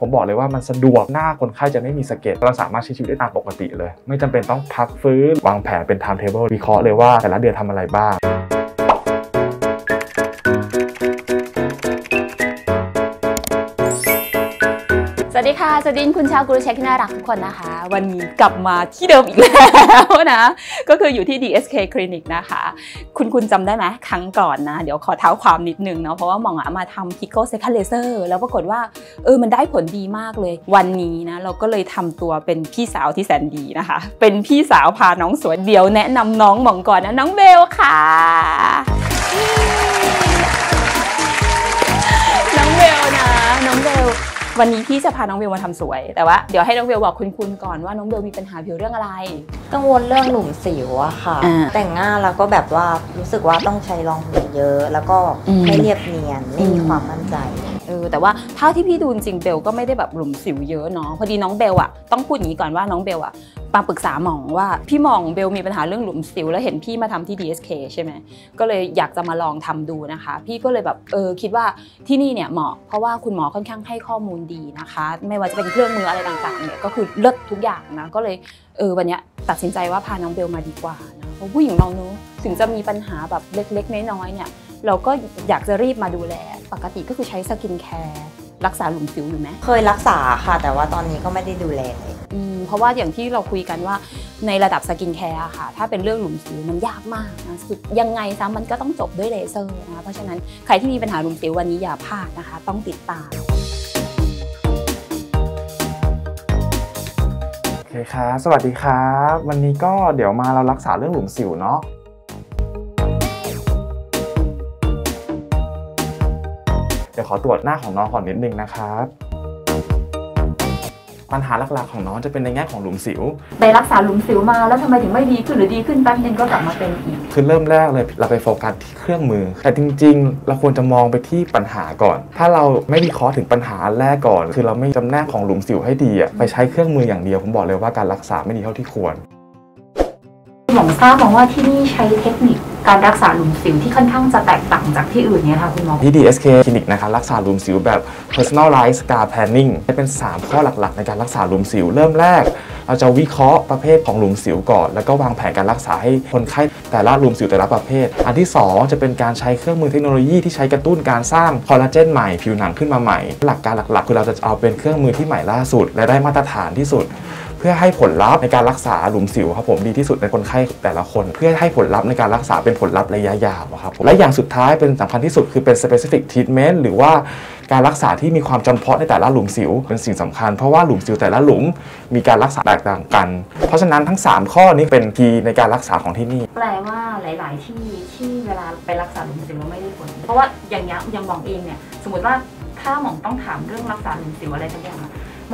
ผมบอกเลยว่ามันสะดวกหน้าคนไข้จะไม่มีสะเก็ดเราสามารถใช้ชีวิตได้ตามปกติเลย ไม่จำเป็นต้องพักฟื้น วางแผนเป็น time table วิเคราะห์เลยว่าแต่ละเดือนทำอะไรบ้าง สวัสดีค่ะสวัสดีคุณชาวกรูเช็คที่น่ารักทุกคนนะคะ วันนี้กลับมาที่เดิมอีกแล้วนะ ก็คืออยู่ที่ DSK Clinic นะคะ คุณคุณจำได้ไหมครั้งก่อนนะ เดี๋ยวขอเท้าความนิดนึงเนาะเพราะว่าหมองอะมาทำ Pico Second Laser แล้วปรากฏว่า เออมันได้ผลดีมากเลย วันนี้นะ เราก็เลยทำตัวเป็นพี่สาวที่แสนดีนะคะ เป็นพี่สาวพาน้องสวยเดี๋ยวแนะนำน้องหมองก่อนนะน้องเบลค่ะ วันนี้พี่จะพาน้องเบลมาทำสวย แต่ว่าเดี๋ยวให้น้องเบลบอกคุณคุณก่อนว่าน้องเบลมีปัญหาผิวเรื่องอะไร กังวลเรื่องหลุมสิวอะค่ะอ่าแต่งหน้าแล้วก็แบบว่ารู้สึกว่าต้องใช้รองพื้นเยอะ แล้วก็อืมไม่เรียบเนียนไม่มีความมั่นใจเออแต่ว่าเท่าที่พี่ดูจริงๆเบลก็ไม่ได้แบบหลุมสิวเยอะเนาะพอดีน้องเบลอะต้องพูดอย่างนี้ก่อนว่าน้องเบลอะ มาปรึกษาหมองว่าพี่หมองเบลมีปัญหาเรื่องหลุมสิว แล้วเห็นพี่มาทำที่ DSK ใช่ไหมก็เลยอยากจะมาลองทำดูนะคะ พี่ก็เลยแบบเออคิดว่าที่นี่เนี่ยเหมาะเพราะว่าคุณหมอค่อนข้างให้ข้อมูลดีนะคะ ไม่ว่าจะเป็นเครื่องมืออะไรต่างๆเนี่ยก็คือเลิศทุกอย่างนะก็เลยเออวันนี้ตัดสินใจว่าพาน้องเบลมาดีกว่านะเพราะผู้หญิงเราเนอะถึงจะมีปัญหาแบบเล็กๆน้อยๆเนี่ยเราก็อยากจะรีบมาดูแล ปกติก็คือใช้ skincare รักษาหลุมสิวอยู่ไหมเคยรักษาค่ะ แต่ว่าตอนนี้ก็ไม่ได้ดูแลเลย เพราะว่าอย่างที่เราคุยกันว่าในระดับ skincare ค่ะ ถ้าเป็นเรื่องหลุมสิวมันยากมากนะสุดยังไงซะมันก็ต้องจบด้วยเลเซอร์นะคะเพราะฉะนั้นใครที่มีปัญหาหลุมสิววันนี้อย่าพลาดนะคะ ต้องติดตามโอเคครับสวัสดีครับ วันนี้ก็เดี๋ยวมาเรารักษาเรื่องหลุมสิวเนาะเดี๋ยวขอตรวจหน้าของน้องก่อนนิดนึงนะครับ ปัญหาหลักๆของน้องจะเป็นในแง่ของหลุมสิว ไปรักษาหลุมสิวมาแล้วทำไมถึงไม่ดีขึ้นหรือดีขึ้นแป๊บนึงก็กลับมาเป็นอีก คือเริ่มแรกเลยเราไปโฟกัสที่เครื่องมือ แต่จริงๆ เราควรจะมองไปที่ปัญหาก่อน ถ้าเราไม่วิเคราะห์ถึงปัญหาแรกก่อน คือเราไม่จำแนกของหลุมสิวให้ดีอะไปใช้เครื่องมืออย่างเดียวผมบอกเลยว่าการรักษาไม่ดีเท่าที่ควรหมอ ทราบมาว่าที่นี่ใช้เทคนิคการรักษาหลุมสิวที่ค่อนข้างจะแตกต่างจากที่อื่นเนี่ยค่ะคุณหมอ ที่ DSK คลินิกนะครับรักษาหลุมสิวแบบ personalized scar planning จะเป็น 3 ข้อหลักๆ ในการรักษาหลุมสิว เริ่มแรก เราจะวิเคราะห์ประเภทของหลุมสิวก่อน แล้วก็วางแผนการรักษาให้คนไข้แต่ละหลุมสิวแต่ละประเภท อันที่ 2 จะเป็นการใช้เครื่องมือเทคโนโลยีที่ใช้กระตุ้นการสร้างคอลลาเจนใหม่ผิวหนังขึ้นมาใหม่ หลักการหลักๆ คือเราจะเอาเป็นเครื่องมือที่ใหม่ล่าสุด และได้มาตรฐานที่สุด พื่อให้ผลลัพธ์ในการรักษาหลุมสิวครับผมดีที่สุดในคนไข้แต่ละคน เพื่อให้ผลลัพธ์ในการรักษาเป็นผลลัพธ์ระยะยาวครับและอย่างสุดท้ายเป็นสำคัญที่สุดคือเป็น specific treatment หรือว่าการรักษาที่มีความจำเพาะในแต่ละหลุมสิว เป็นสิ่งสำคัญเพราะว่าหลุมสิวแต่ละหลุมมีการรักษาแตกต่างกัน เพราะฉะนั้นทั้ง 3 ข้อนี้เป็นคีย์ในการรักษาของที่นี่ แปลว่าหลาย ๆ ที่ที่เวลาไปรักษาหลุมสิวแล้วไม่ได้ผล เพราะว่าอย่างยังอย่างหมองเองเนี่ยสมมติว่าถ้าหมองต้องถามเรื่องรักษาหลุมสิวอะไรสักอย่าง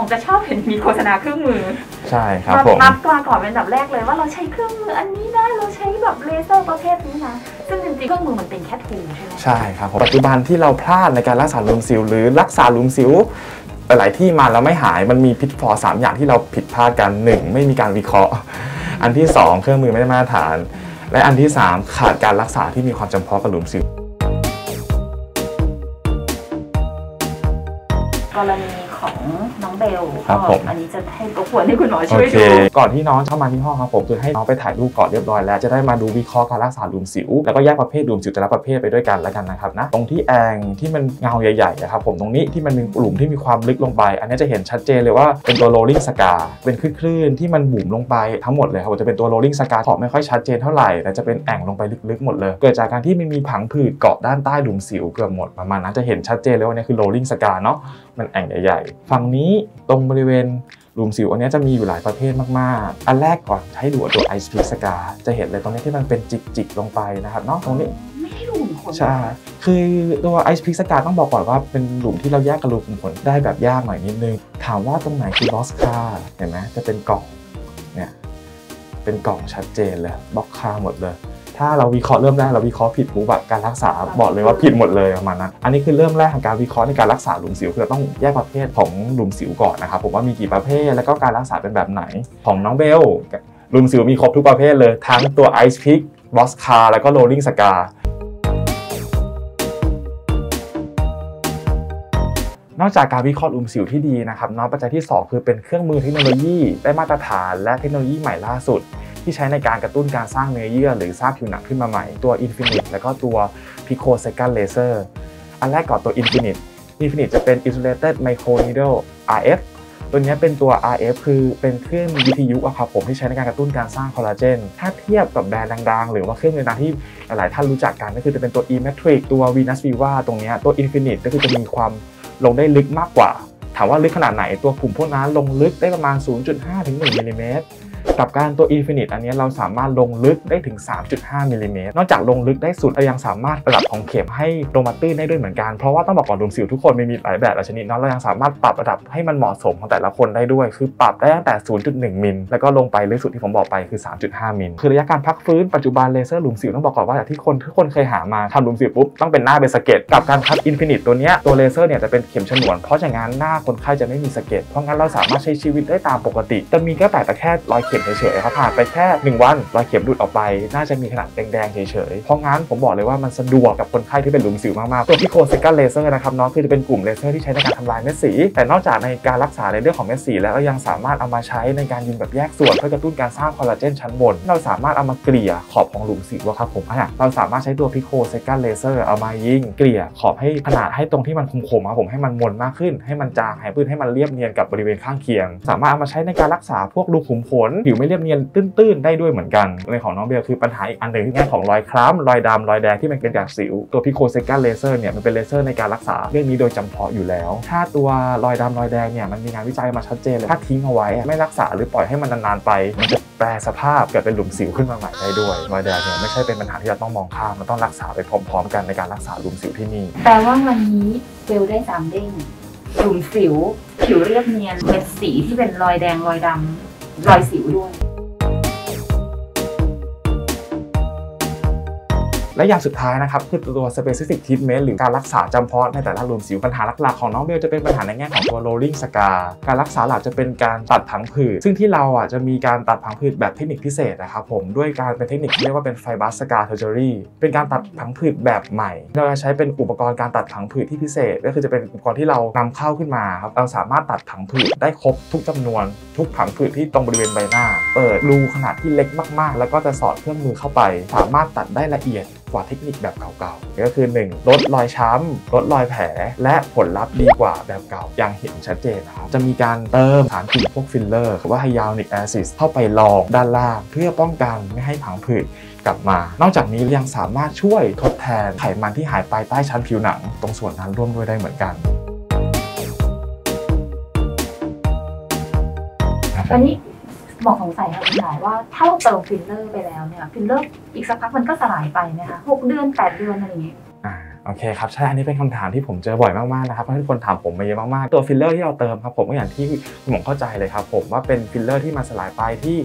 มองจะชอบเห็นมีโฆษณาเครื่องมือ ใช่ครับมาผมนับมาก่อนเป็นอันดับแรกเลยว่าเราใช้เครื่องมืออันนี้นะเราใช้แบบเลเซอร์ประเภทนี้นะซึ่งจริงๆเครื่องมือมันเป็นแค่ทูใช่ไหมใช่ครับผมปัจจุบันที่เราพลาดในการรักษาหลุมสิว หรือรักษาหลุมสิวหลายๆที่มาแล้วไม่หายมันมีพิษฟอสามอย่างที่เราผิดพลาดกันหนึ่งไม่มีการวิเคราะห์ อันที่สองเครื่องมือไม่ได้มาตรฐาน และอันที่สามขาดการรักษาที่มีความจำเพาะกับหลุมสิวกรณีของน้อง เบลครับก็ผม อันนี้จะให้รบกวนให้คุณหมอโอช่วยเคดู ก่อนที่น้องเข้ามาที่ห้องครับผมคือให้น้องไปถ่ายรูปก่อนเรียบร้อยแล้ว จะได้มาดูวิเคราะห์การรักษาหลุมสิว แล้วก็แยกประเภทหลุมสิวแต่ละประเภทไปด้วยกันแล้วกันนะครับนะ ตรงที่แองที่มันเงาใหญ่ๆอะครับผมตรงนี้ที่มันมีหลุมที่มีความลึกลงไป อันนี้จะเห็นชัดเจนเลยว่าเป็นตัว rolling scar เป็นคลื่นๆที่มันบุ๋มลงไปทั้งหมดเลยครับจะเป็นตัว rolling scar ขอบไม่ค่อยชัดเจนเท่าไหร่แต่จะเป็นแอ่งลงไปลึกๆหมดเลย เกิดจากการที่มันมีผังผืดเกาะด้านใต้หลุมสิวเกือบหมดประมาณนั้นจะเห็นชัดเจนเลยว่านี่คือ rolling scar เนาะ มันแอ่งใหญ่ๆ ฝั่งนี้ตรงบริเวณหลุมสิวอันเนี้ยจะมีอยู่หลายประเภทมากๆ อันแรกก่อนให้ดูตัวไอซ์พีสกา จะเห็นเลยตรงนี้ที่มันเป็นจิกๆลงไปนะครับเนาะตรงนี้ไม่ให้ดูเหมือนคนใช่คือตัวไอซ์พีสกาต้องบอกก่อนว่าเป็นหลุมที่เราแยกกระดูกขุมขนได้แบบยากหน่อยนิดนึง ถามว่าตรงไหนคือบอสคาเห็นไหมจะเป็นกล่องเนี่ยเป็นกล่องชัดเจนเลยบล็อกคาหมดเลย ถ้าเราวิเคราะห์เริ่มแรกเราวิเคราะห์ผิดปุ๊บแบบการรักษาบอกเลยว่าผิดหมดเลยประมาณนั้นอันนี้คือเริ่มแรกของการวิเคราะห์ในการรักษาหลุมสิวคือเราต้องแยกประเภทของหลุมสิวก่อนนะครับผมว่ามีกี่ประเภทแล้วก็การรักษาเป็นแบบไหนของน้องเบลหลุมสิวมีครบทุกประเภทเลยทั้งตัว ice pick boxcar แล้วก็ rolling scar นอกจากการวิเคราะห์หลุมสิวที่ดีนะครับน้องปัจจัยที่ 2 คือเป็นเครื่องมือเทคโนโลยีได้มาตรฐานและเทคโนโลยีใหม่ล่าสุด ที่ใช้ในการกระตุ้นการสร้างเนื้อเยื่อ หรือสร้างผิวหนังขึ้นมาใหม่ ตัว Infinite แล้วก็ตัว Pico Second Laser อันแรกก่อนตัว Infinite Infinite จะเป็น Insulated Microneedle RF ตัวนี้เป็นตัว RF คือเป็นเครื่องวิทยุอะครับผมที่ใช้ในการกระตุ้นการสร้างคอลลาเจน ถ้าเทียบกับแบรนด์ดังๆ หรือว่าเครื่องมือดังที่หลายๆท่านรู้จักกันก็คือจะเป็นตัว E-Matrix ตัว Venus Viva ตรงนี้ตัว Infinite ก็คือจะมีความลงได้ลึกมากกว่า ถามว่าลึกขนาดไหนตัวกลุ่มพวกนั้นลงลึกได้ประมาณ 0.5ถึง1มิลลิเมตร กับการตัว Infinite อันนี้เราสามารถลงลึกได้ถึง 3.5มิลลิเมตรนอกจากลงลึกได้สุดเรายังสามารถปรับของเข็มให้ลงมาตื้นได้ด้วยเหมือนกัน เพราะว่าต้องบอกก่อนหลุมสิวทุกคนมันมีหลายแบบหลายชนิดเนาะเรายังสามารถปรับระดับให้มันเหมาะสมของแต่ละคนได้ด้วย คือปรับได้ตั้งแต่ 0.1 มิลแล้วก็ลงไปลึกสุดที่ผมบอกไปคือ 3.5 มิลคือระยะการพักฟื้นปัจจุบันเลเซอร์หลุมสิวต้องบอกก่อนว่าจากที่คนทุกคนเคยหามาทำหลุมสิวปุ๊บต้องเป็นหน้าเป็นสะเก็ดกับการตัว Infinite ตัวเนี้ยตัวเลเซอร์เนี่ยจะเป็นเข็มฉนวนเพราะฉะนั้นหน้าคนไข้จะไม่มีสะเก็ดเพราะงั้นเราสามารถใช้ชีวิตได้ตามปกติ จะมีแค่แต่แต่แค่รอยเข็มเฉยๆครับผ่านไปแค่ 1 วันรอยเข็มหลุดออกไป น่าจะมีขนาดแดงๆเฉยๆเพราะงั้นผมบอกเลยว่ามันสะดวกกับคนไข้ที่เป็นหลุมสิวมากๆตัว picosecond เลเซอร์นะครับน้องคือจะเป็นกลุ่มเลเซอร์ที่ใช้ในการทำลายเม็ดสี แต่นอกจากในการรักษาในเรื่องของเม็ดสี แล้วก็ยังสามารถเอามาใช้ในการยิงแบบแยกส่วนเพื่อกระตุ้นการสร้างคอลลาเจนชั้นบน เราสามารถเอามาเกลี่ยขอบของหลุมสิวครับผมอะเราสามารถใช้ตัว picosecond เลเซอร์เอามายิงเกลี่ยขอบให้ขนาดให้ตรงที่มันคมๆครับผมให้มันมนมากขึ้น ให้มันจางหายปื้นให้มันเรียบเนียนกับบริเวณข้างเคียง สามารถเอามาใช้ในการรักษาพวกรูขุมขนผิวไม่เรียบเนียนตื้นๆได้ด้วยเหมือนกัน ในของน้องเบลคือปัญหาอีกอันหนึ่งที่แง่ของรอยคล้ำรอยดำรอยแดงที่มันเป็นจากสิว ตัว picosecond เลเซอร์เนี่ยมันเป็นเลเซอร์ในการรักษาเรื่องนี้โดยจำเพาะอยู่แล้ว ถ้าตัวรอยดำรอยแดงเนี่ยมันมีงานวิจัยมาชัดเจนเลยถ้าทิ้งเอาไว้ไม่รักษาหรือปล่อยให้มันนานๆไปมันจะแปรสภาพเกิดเป็นหลุมสิวขึ้นมาใหม่ได้ด้วยรอยแดงเนี่ยไม่ใช่เป็นปัญหาที่เราต้องมองข้ามมันต้องรักษาไปพร้อม ๆ กันในการรักษาหลุมสิวที่นี่แปลว่าวันนี้เบลได้สามเด้งหลุมสิว ผิวเรียบเนียนเม็ดสีที่เป็นรอยแดงรอยดำ รอยสิวด้วย และอย่างสุดท้ายนะครับคือตัว specific treatment หรือการรักษาจำเพาะในแต่ละหลุมสิวปัญหาหลักๆของน้องเบลจะเป็นปัญหาในแง่ของตัว rolling scar การรักษาหลักจะเป็นการตัดผังผืดซึ่งที่เราอะจะมีการตัดผังผืดแบบเทคนิคพิเศษนะครับผมด้วยการเป็นเทคนิคที่เรียกว่าเป็น fiber scar surgery เป็นการตัดผังผืดแบบใหม่ เราจะใช้เป็นอุปกรณ์การตัดผังผืดที่พิเศษ ก็คือจะเป็นอุปกรณ์ที่เรานำเข้าขึ้นมาครับเราสามารถตัดผังผืดได้ครบทุกจำนวน ทุกผังผืดที่ตรงบริเวณใบหน้า เปิดรูขนาดที่เล็กมากๆ แล้วก็จะสอดเครื่องมือเข้าไป สามารถตัดได้ละเอียดกว่าเทคนิคแบบเก่าๆ ก็คือ 1. ลดรอยช้ำลดรอยแผล และผลลัพธ์ดีกว่าแบบเก่าอย่างเห็นชัดเจนครับ จะมีการเติมสารกลุ่มพวกฟิลเลอร์หรือว่าไฮยาลูนิกแอซิดเข้าไปรองด้านล่าง เพื่อป้องกันไม่ให้ผังผืดกลับมา นอกจากนี้ยังสามารถช่วยทดแทนไขมันที่หายไปใต้ชั้นผิวหนัง ตรงส่วนนั้นร่วมด้วยได้เหมือนกันตอนนี้ หมองสงสัยค่ะคุณหมอว่าถ้าเราเติมฟิลเลอร์ไปแล้วเนี่ยฟิลเลอร์อีกสักพักมันก็สลายไปไหมคะหกเดือนแปดเดือนอะไรอย่างเงี้ย โอเคครับใช่อันนี้เป็นคำถามที่ผมเจอบ่อยมากๆนะครับเพราะทุกคนถามผมมาเยอะมากๆตัวฟิลเลอร์ที่เราเติมครับผมก็อย่างที่คุณหมอเข้าใจเลยครับผมว่าเป็นฟิลเลอร์ที่มันสลายไปที่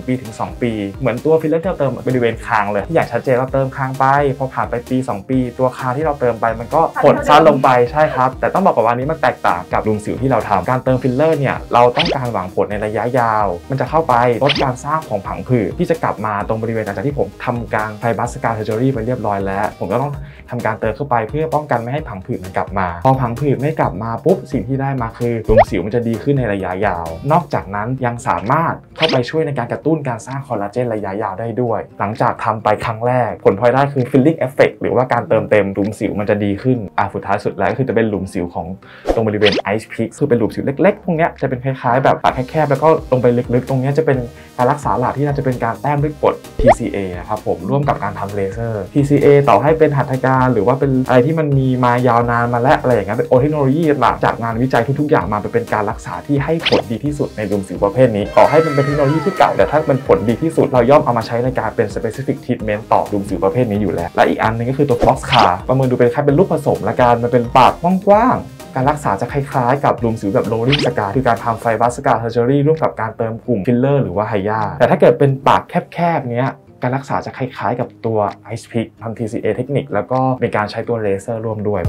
1 ปีถึง 2 ปี เหมือนตัวฟิลเลอร์ที่เราเติมบริเวณคางเลยที่อย่างชัดเจนเราเติมคางไป พอผ่านไปปี 2 ปี ตัวคางที่เราเติมไปมันก็หดสั้นลงไปใช่ครับ แต่ต้องบอกก่อนว่าอันนี้มันแตกต่างกับหลุมสิวที่เราทำการเติมฟิลเลอร์เนี่ยเราต้องการหวังผลในระยะยาว มันจะเข้าไปลดการสร้างของผังผืดที่จะกลับมาตรงบริเวณหลังจากที่ผมทำการไฟบัสการเทอร์เจอรี่ไปเรียบร้อยแล้ว ผมก็ต้องทำการเติมเข้าไปเพื่อป้องกันไม่ให้ผังผืดมันกลับมา พอผังผืดไม่กลับมาปุ๊บสิ่งที่ได้มาคือรูมสิวมันจะดีขึ้นในระยะยาว นอกจากนั้นยังสามารถเข้าไปช่วยในการกระตุ้นการสร้างคอลลาเจนระยะยาวได้ด้วย หลังจากทำไปครั้งแรก ผลพลอยได้คือ filling effect หรือว่าการเติมเต็มรูมสิวมันจะดีขึ้นอะสุดท้ายสุดแล้วก็คือจะเป็นหลุมสิวของตรงบริเวณ ice peak คือเป็นหลุมสิวเล็กๆพวกนี้จะเป็นคล้ายๆ แบบปากแคบๆแล้วก็ลงไปลึกๆ ตรงนี้จะเป็นการรักษาหลักที่น่าจะเป็นการแต้มด้วยกรด TCA นะครับผมร่วมกับการทำเลเซอร์ TCA ต่อให้เป็นหัตถการหรือว่าเป็นอะไรที่มันมีมายาวนานมาและอะไรอย่างเงี้ยเป็นโอเทคโนโลยีหลักจากงานวิจัยทุกๆอย่างมาเป็นการรักษาที่ให้ผลดีที่สุดในหลุมสิวประเภทนี้ต่อให้มันเป็นเทคโนโลยีที่เก่าแต่ถ้ามันผลดีที่สุดเราย่อมเอามาใช้ในการเป็น specific treatment ต่อหลุมสิวประเภทนี้อยู่แล้ว และอีกอันหนึงก็คือตัว Fox Car ประเมินดูเป็นแค่เป็นรูปผสมละกันมันเป็นปากกว้างการรักษาจะคล้ายๆกับหลุมสิวแบบ rolling scar คือการทำไฟบัส scar surgery ร่วมกับการเติมกลุ่มฟิลเลอร์หรือว่าไฮยาแต่ถ้าเกิดเป็นปากแคบๆเนี้ย การรักษาจะคล้ายๆ กับตัว Ice Pick ทำ TCA เทคนิคแล้วก็มีการใช้ตัวเลเซอร์ร่วมด้วย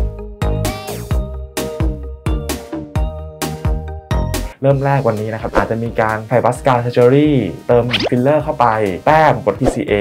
เริ่มแรกวันนี้นะครับ อาจจะมีการ fibrous scar surgery เติมฟิลเลอร์เข้าไปแต้มกด TCA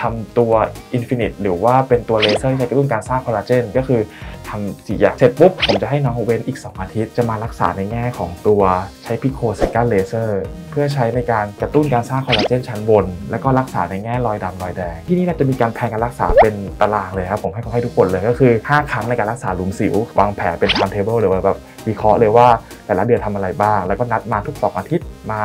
ทำตัว Infinite หรือว่าเป็นตัวเลเซอร์ที่ใช้กระตุ้นการสร้างคอลลาเจนก็คือ ทำสี่อย่างเสร็จปุ๊บ ผมจะให้น้องเว้นอีก 2 อาทิตย์ จะมารักษาในแง่ของตัวใช้ picosecond เลเซอร์เพื่อใช้ในการกระตุ้นการสร้างคอลลาเจนชั้นบน แล้วก็รักษาในแง่รอยดำรอยแดง ที่นี่เราจะมีการ plan การรักษาเป็นตารางเลยครับผมให้ให้ทุกคนเลยก็คือ 5 ครั้งในการรักษาหลุมสิว วางแผนเป็น timetable เลยว่าแบบ วิเคราะห์เลยว่าแต่ละเดือนทำอะไรบ้าง แล้วก็นัดมาทุก 2 อาทิตย์มา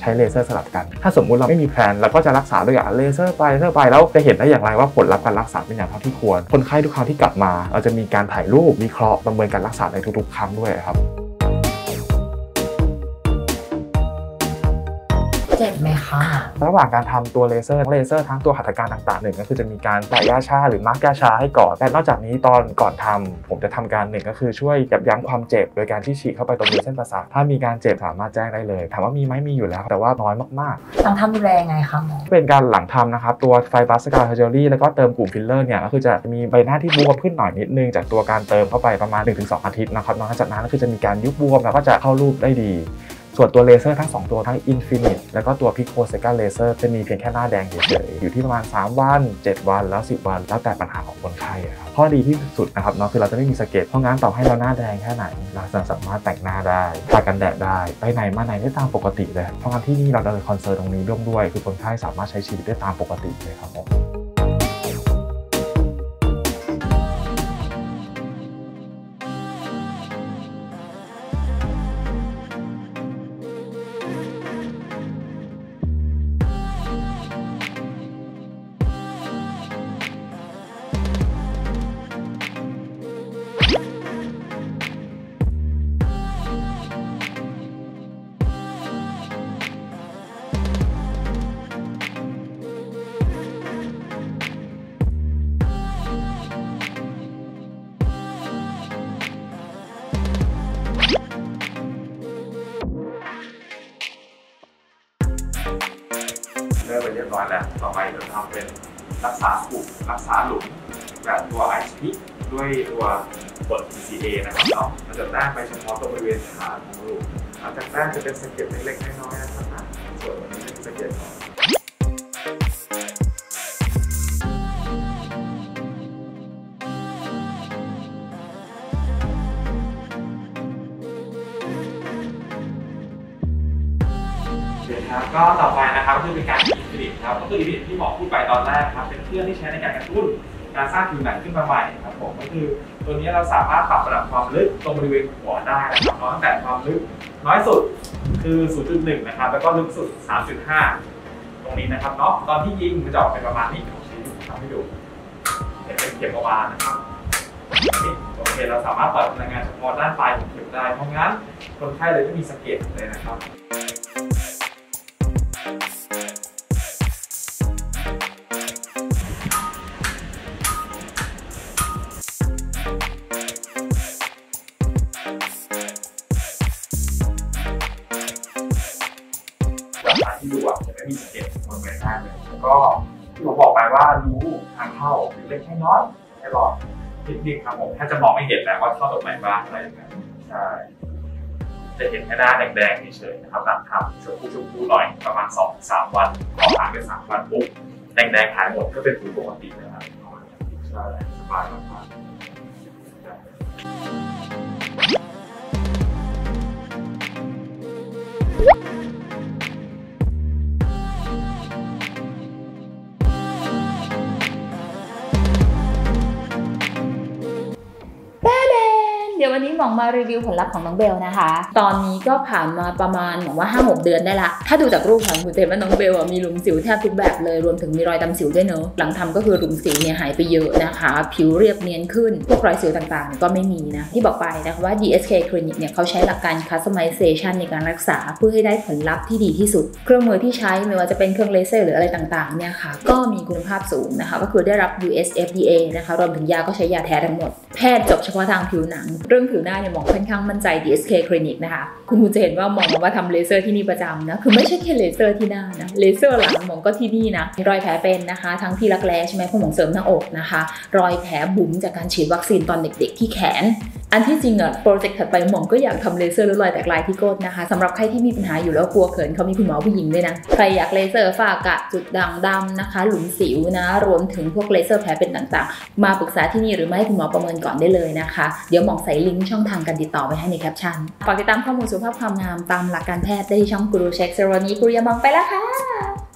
ใช้เลเซอร์สลับกัน ถ้าสมมุติเราไม่มีแผนเราก็จะรักษาด้วยอย่างเลเซอร์ไปเลเซอร์ไปแล้วจะเห็นได้อย่างไรว่าผลลัพธ์การรักษาเป็นอย่างเท่าที่ควร คนไข้ทุกครั้งที่กลับมา เราจะมีการถ่ายรูปวิเคราะห์ประเมินการรักษาในทุกๆ ครั้งด้วยครับ เจ็บไหมคะระหว่างการทำตัวเลเซอร์เลเซอร์ทั้งตัวหัตถการต่างๆหนึ่งก็คือจะมีการแปะยาชาหรือมาร์กยาชาให้ก่อนแต่นอกจากนี้ตอนก่อนทำผมจะทำการหนึ่งก็คือช่วยยับยั้งความเจ็บ โดยการที่ฉีดเข้าไปตรงบริเวณเส้นประสาทถ้ามีการเจ็บสามารถแจ้งได้เลยถามว่ามีไหมมีอยู่แล้วแต่ว่าน้อยมากๆหลังทำดูแลยังไงคะหมอเป็นการหลังทำนะครับตัว fibrous scar surgery แล้วก็เติมกลุ่มฟิลเลอร์เนี่ยก็คือจะมีใบหน้าที่บวมขึ้นหน่อยนิดนึงจากตัวการเติมเข้าไปประมาณ 1-2 อาทิตย์นะครับนอกจากนั้นก็คือจะมีการยุบบวมแล้วก็จะเข้ารูปได้ดี ส่วนตัวเลเซอร์ทั้ง 2 ตัวทั้ง Infinite แล้วก็ตัว Pico s e c a Laser จะมีเพียงแค่หน้าแดงเฉยๆอยู่ที่ประมาณ 3 วัน 7 วันแล้ว 10 วัน แล้วแต่ปัญหาของคนไข้ครับข้อดีที่สุดนะครับเนาะคือเราจะไม่มีสะเก็ดเพราะงั้นต่อให้เราหน้าแดงแค่ไหนเราจะสามารถแต่งหน้าได้ทากันแดดได้ไปไหนมาไหนได้ตามปกติเลยเพราะงั้นที่นี่เราเลย concern ตรงนี้ร่วมด้วย คือคนไข้สามารถใช้ชีวิตได้ตามปกติเลยครับผม เป็นรักษาขุมรักษาหลุมแบบตัวไอซ์พิด้วยตัวบท PCA นะครับเนาะเราจะแต้มไปเฉพาะตรงบริเวณฐานของหลุมหลังจากแต้มจะเป็นสะเก็ดเล็กๆน้อยๆนะครับนะส่วนนี้เป็นสะเก็ดของคครับก็ต่อไปนะครับก็คือเป็นการ ครับก็คืออินฟินิตที่หมอพูดไปตอนแรกครับเป็นเครื่องที่ใช้ในการกระตุ้นการสร้างผิวหนังขึ้นมาใหม่ครับผมก็คือตัวนี้เราสามารถปรับระดับความลึกตรงบริเวณหัวได้นะครับตั้งแต่ความลึกน้อยสุดคือ 0.1 นะครับ แล้วก็ลึกสุด 3.5 ตรงนี้นะครับเนาะตอนที่ยิงมันจะออกเป็นประมาณนี้ผมชี้ทำให้ดูเป็นเข็มประมาณนะครับโอเคเราสามารถปล่อยพลังงานเฉพาะด้านปลายของเข็มได้เพราะงั้นคนไข้เลยไม่มีสะเก็ดเลยนะครับ จากการที่ดูอะจะไม่มีสะเก็ดบนใบหน้าเลยแล้วก็ที่ผมบอกไปว่ารู้ทางเข้าเล็กแค่น้อยแค่หลอดนิดๆครับผมถ้าจะมองไม่เห็นนะว่าเข้าตรงไหนบ้างอะไรอย่างเงี้ยใช่จะเห็นแค่หน้าแดงๆเฉยๆนะครับหลังทำชมพูชมพูหน่อยประมาณ2อสามวันพอผ่านไปสามวันปุ๊บแดงๆหายหมดก็เป็นผิวปกติเลยครับใช่สบายมาก หมองมารีวิวผลลัพธ์ของน้องเบลนะคะ ตอนนี้ก็ผ่านมาประมาณหมองว่า 5-6 เดือนได้ละ ถ้าดูจากรูปของคุณเต็มว่าน้องเบลอะมีหลุมสิวแทบทุกแบบเลย รวมถึงมีรอยดำสิวด้วยเนอะหลังทำก็คือหลุมสิวเนี่ยหายไปเยอะนะคะ ผิวเรียบเนียนขึ้น พวกรอยสิวต่างๆ ก็ไม่มีนะ ที่บอกไปนะคะว่า DSK Clinic เนี่ยเขาใช้หลักการ customization ในการรักษาเพื่อให้ได้ผลลัพธ์ที่ดีที่สุด เครื่องมือที่ใช้ไม่ว่าจะเป็นเครื่องเลเซอร์หรืออะไรต่างๆเนี่ยค่ะก็มีคุณภาพสูงนะคะก็คือได้รับ US FDA นะคะรวมถึงยาก็ใช้ยาแท้ทั้งหมดแพทย์จบเฉพาะทางผิวหนังเรื่องผิวหน้าน้าเนี่ยหมองค่อนข้างมั่นใจ DSK Clinic นะคะคุณครูจะเห็นว่าหมองว่าทำเลเซอร์ที่นี่ประจำนะคือไม่ใช่แค่เลเซอร์ที่หน้านะเลเซอร์หลังหมองก็ที่นี่นะรอยแผลเป็นนะคะ ทั้งที่รักแร้ใช่ไหมเพราะหมองเสริมหน้าอกนะคะ รอยแผลบุ๋มจากการฉีดวัคซีนตอนเด็ก ๆ ที่แขนอันที่จริงอะโปรเจกต์ถัดไปหมองก็อยากทำเลเซอร์ลดรอยแตกลายที่ก้นนะคะสำหรับใครที่มีปัญหาอยู่แล้วกลัวเขินเขามีคุณหมอผู้หญิงด้วยนะ ใครอยากเลเซอร์ฝ้ากระจุดด่างดำนะคะ หลุมสิวนะ รวมถึงพวกเลเซอร์แผลเป็นต่างๆ มาปรึกษาที่นี่หรือไม่ให้คุณหมอประเมินก่อนได้เลยนะคะ เดี๋ยวหมองใส่ลิงก์ช่องทางการติดต่อไว้ให้ในแคปชั่นฝากติดตามข้อมูลสุขภาพความงามตามหลักการแพทย์ได้ที่ช่องกูรูเช็คเซโรนี้กุรยามองไปแล้วค่ะ